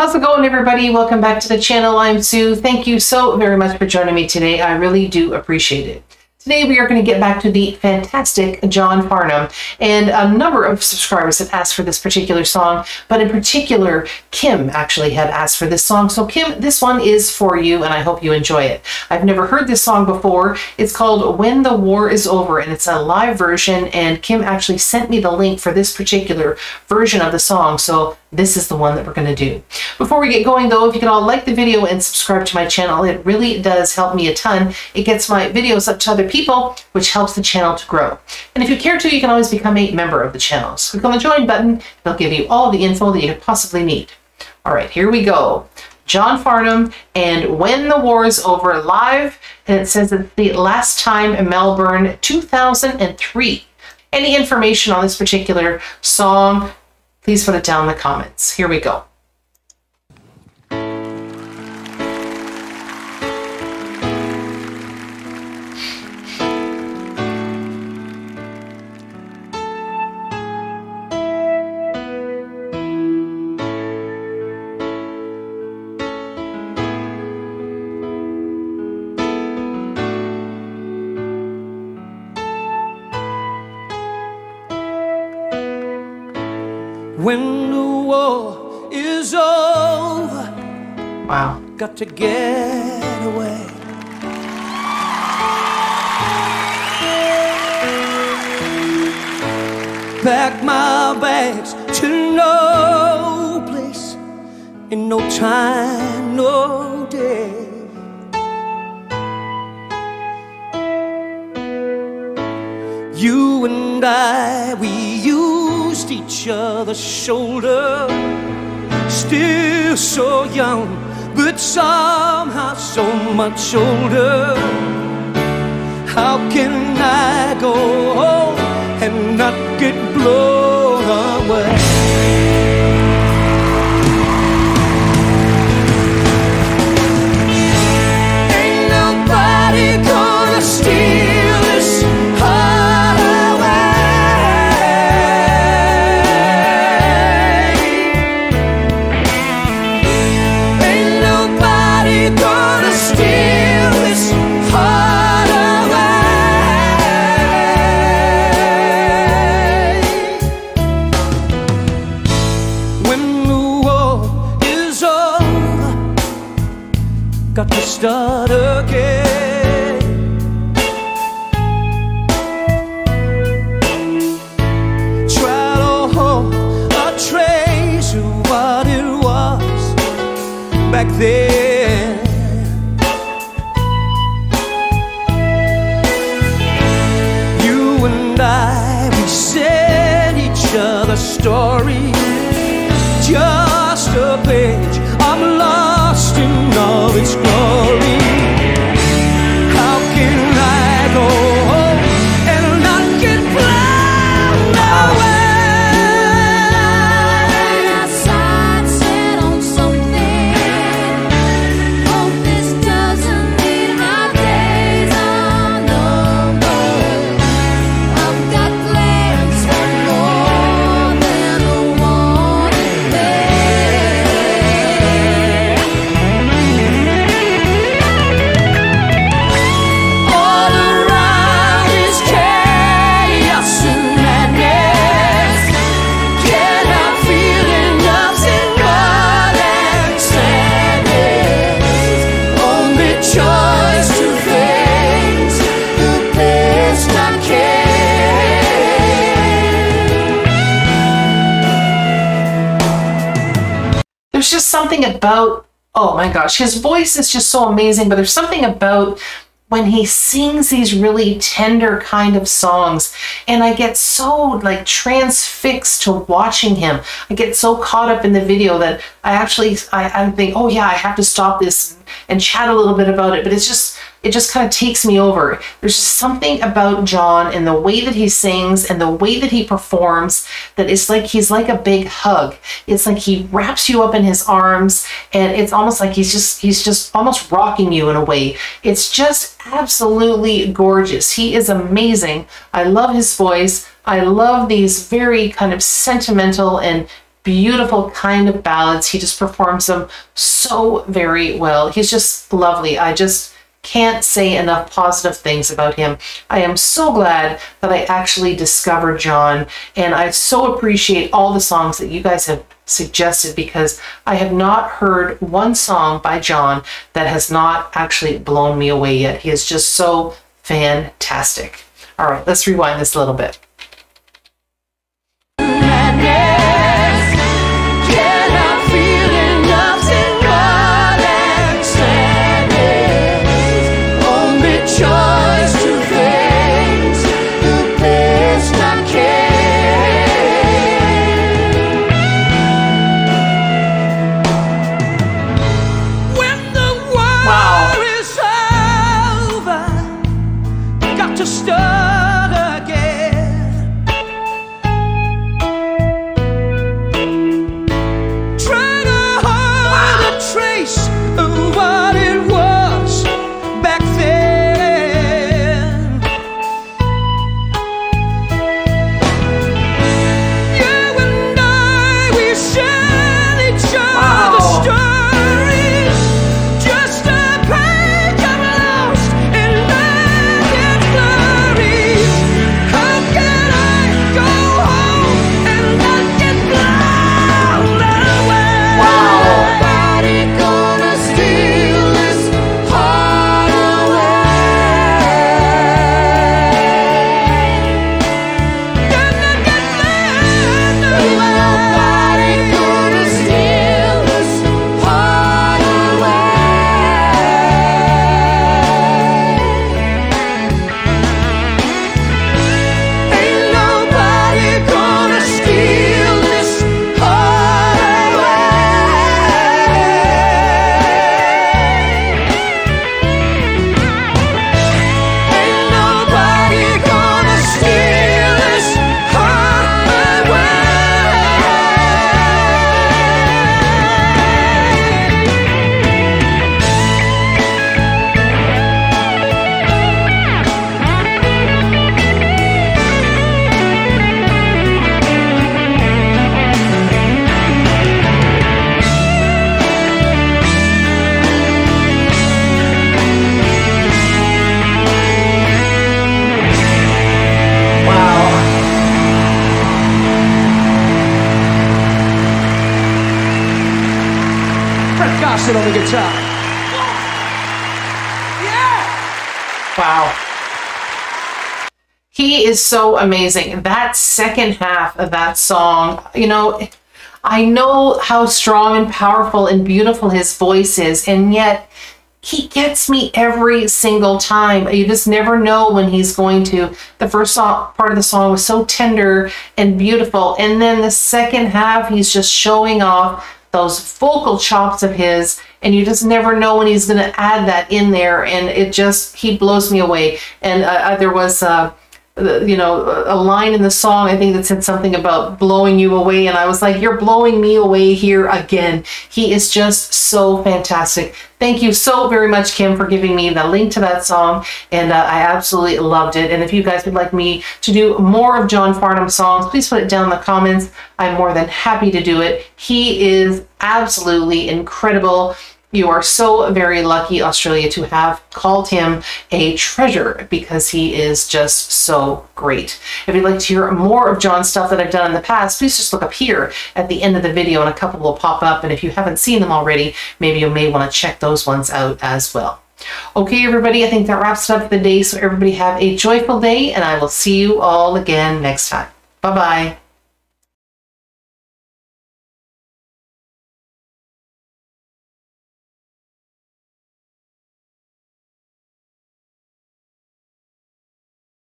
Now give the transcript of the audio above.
How's it going, everybody? Welcome back to the channel. I'm Sue. Thank you so very much for joining me today. I really do appreciate it. Today we are going to get back to the fantastic John Farnham and a number of subscribers have asked for this particular song, but in particular, Kim actually had asked for this song. So Kim, this one is for you and I hope you enjoy it. I've never heard this song before. It's called When the War is Over and it's a live version and Kim actually sent me the link for this particular version of the song. So this is the one that we're going to do. Before we get going though, if you could all like the video and subscribe to my channel, it really does help me a ton. It gets my videos up to other people, which helps the channel to grow. And if you care to, you can always become a member of the channel. So click on the join button. It'll give you all the info that you could possibly need. All right, here we go. John Farnham and When the War is Over live. And it says that the last time in Melbourne, 2003. Any information on this particular song, please put it down in the comments. Here we go. When the war is over, Wow. got to get away. Pack my bags to no place in no time, no day. You and I, we each other's shoulder. Still so young, but somehow so much older. How can I go home and not get blown just something about oh my gosh his voice is just so amazing but there's something about when he sings these really tender kind of songs and i get so like transfixed to watching him. I get so caught up in the video that i actually i, I think oh yeah i have to stop this and chat a little bit about it but it's just it just kind of takes me over. There's just something about John and the way that he sings and the way that he performs that it's like he's like a big hug. It's like he wraps you up in his arms and it's almost like he's just he's just almost rocking you in a way. It's just absolutely gorgeous. He is amazing. I love his voice. I love these very kind of sentimental and beautiful kind of ballads. He just performs them so very well. He's just lovely. I just can't say enough positive things about him. I am so glad that I actually discovered John, and I so appreciate all the songs that you guys have suggested because I have not heard one song by John that has not actually blown me away yet. He is just so fantastic. All right, let's rewind this a little bit. On guitar. Yeah! Wow. He is so amazing. That second half of that song, you know, I know how strong and powerful and beautiful his voice is, and yet he gets me every single time. You just never know when he's going to. The first song, part of the song was so tender and beautiful, and then the second half, he's just showing off those vocal chops of his and you just never know when he's going to add that in there and it just he blows me away. And uh, uh there was uh, you know a line in the song i think that said something about blowing you away and i was like you're blowing me away here again. He is just so fantastic. Thank you so very much kim for giving me the link to that song and uh, i absolutely loved it and if you guys would like me to do more of john farnham songs please put it down in the comments. I'm more than happy to do it. He is absolutely incredible you are so very lucky, Australia, to have called him a treasure because he is just so great. If you'd like to hear more of John's stuff that I've done in the past, please just look up here at the end of the video and a couple will pop up. And if you haven't seen them already, maybe you may want to check those ones out as well. Okay, everybody, I think that wraps up the day. So everybody have a joyful day and I will see you all again next time. Bye-bye.